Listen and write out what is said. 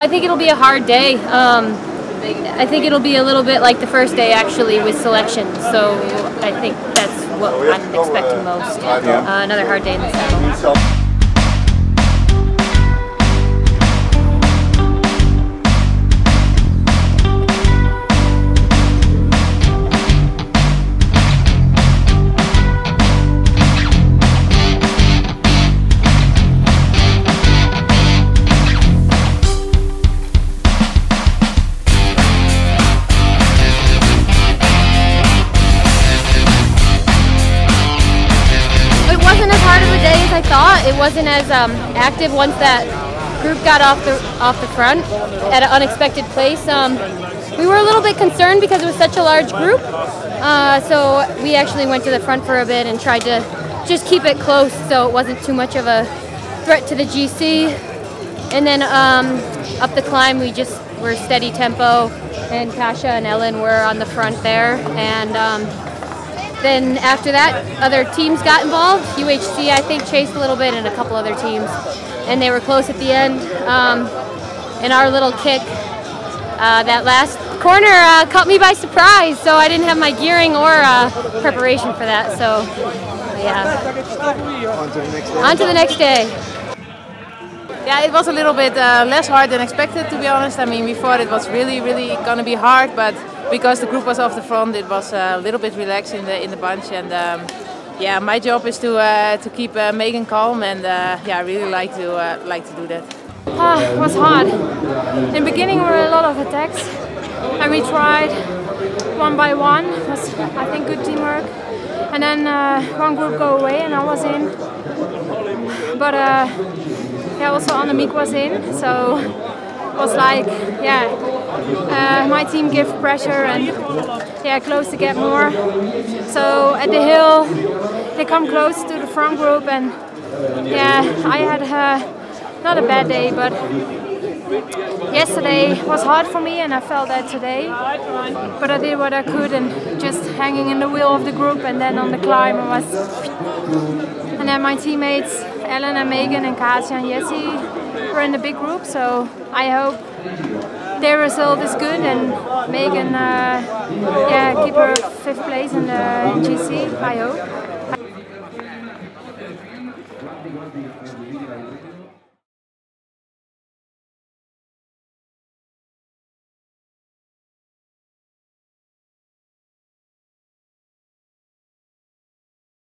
I think it'll be a hard day. Um, I think it'll be a little bit like the first day actually with selection. So I think that's what I'm expecting most. Uh, another hard day in the saddle. I thought. It wasn't as um, active once that group got off the off the front at an unexpected place. Um, we were a little bit concerned because it was such a large group. Uh, so we actually went to the front for a bit and tried to just keep it close so it wasn't too much of a threat to the GC. And then um, up the climb, we just were steady tempo, and Kasia and Ellen were on the front there. And um, then after that, other teams got involved. UHC, I think, chased a little bit, and a couple other teams, and they were close at the end. Um, and our little kick, uh, that last corner, uh, caught me by surprise. So I didn't have my gearing or uh, preparation for that. So yeah, On to the next day. on to the next day. Yeah, it was a little bit uh, less hard than expected, to be honest. I mean, we thought it was really, really gonna be hard, but because the group was off the front, it was a little bit relaxed in the in the bunch. And um, yeah, my job is to uh, to keep uh, Megan calm, and uh, yeah, I really like to uh, like to do that. Ah, it was hard. In the beginning, were a lot of attacks, and we tried one by one. It was, I think, good teamwork. And then uh, one group go away, and I was in. But yeah, also Annemiek was in, so it was like, yeah, uh, my team give pressure and yeah, close to get more. So at the hill, they come close to the front group, and yeah, I had. Uh, not a bad day, but yesterday was hard for me and I felt that today. But I did what I could and just hanging in the wheel of the group and then on the climb I was and then my teammates Ellen and Megan and Katja and Jessie were in the big group so I hope their result is good and Megan uh, yeah keep her fifth place in the GC I hope.